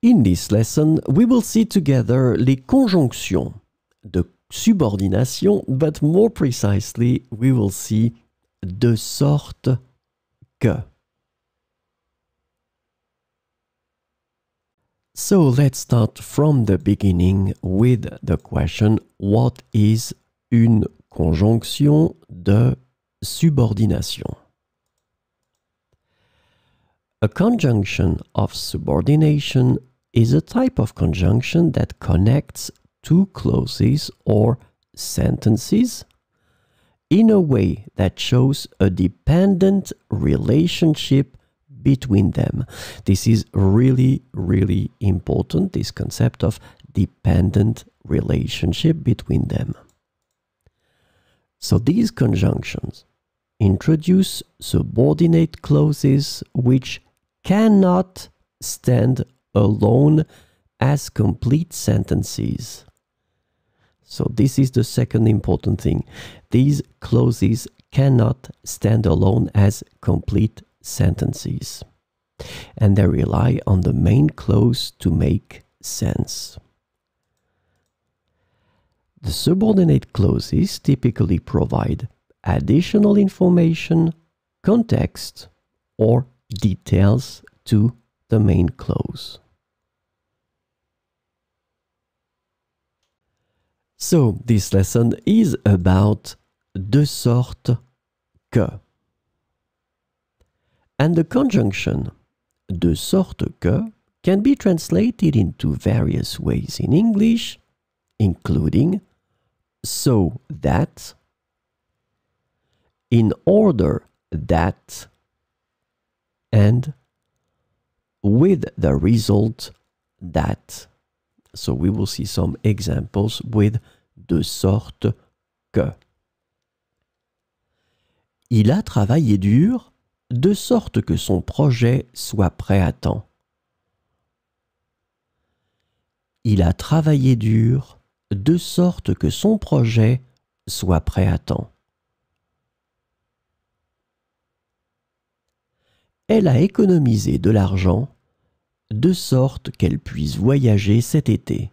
In this lesson, we will see together les conjonctions de subordination, but more precisely, we will see de sorte que. So let's start from the beginning with the question what is une conjonction de subordination? A conjunction of subordination is a type of conjunction that connects two clauses or sentences in a way that shows a dependent relationship between them. This is really, really important, this concept of dependent relationship between them. So these conjunctions introduce subordinate clauses which cannot stand alone as complete sentences. So, this is the second important thing. These clauses cannot stand alone as complete sentences, and they rely on the main clause to make sense. The subordinate clauses typically provide additional information, context, or details to the main clause. So, this lesson is about de sorte que. And the conjunction de sorte que can be translated into various ways in English, including so that, in order that, and with the result that. So we will see some examples with de sorte que. Il a travaillé dur de sorte que son projet soit prêt à temps. Il a travaillé dur de sorte que son projet soit prêt à temps. Elle a économisé de l'argent de sorte qu'elle puisse voyager cet été.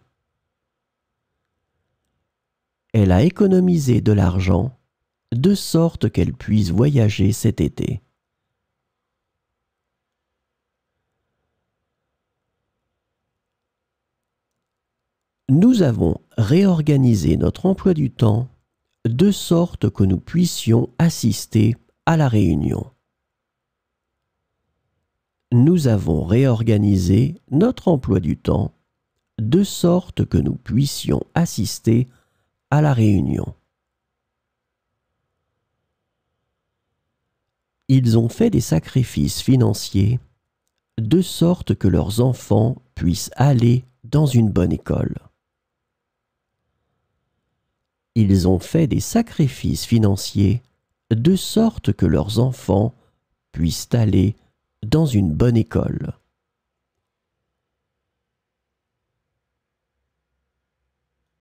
Elle a économisé de l'argent de sorte qu'elle puisse voyager cet été. Nous avons réorganisé notre emploi du temps de sorte que nous puissions assister à la réunion nous avons réorganisé notre emploi du temps de sorte que nous puissions assister à la réunion. Ils ont fait des sacrifices financiers de sorte que leurs enfants puissent aller dans une bonne école. Ils ont fait des sacrifices financiers de sorte que leurs enfants puissent aller dans une bonne école.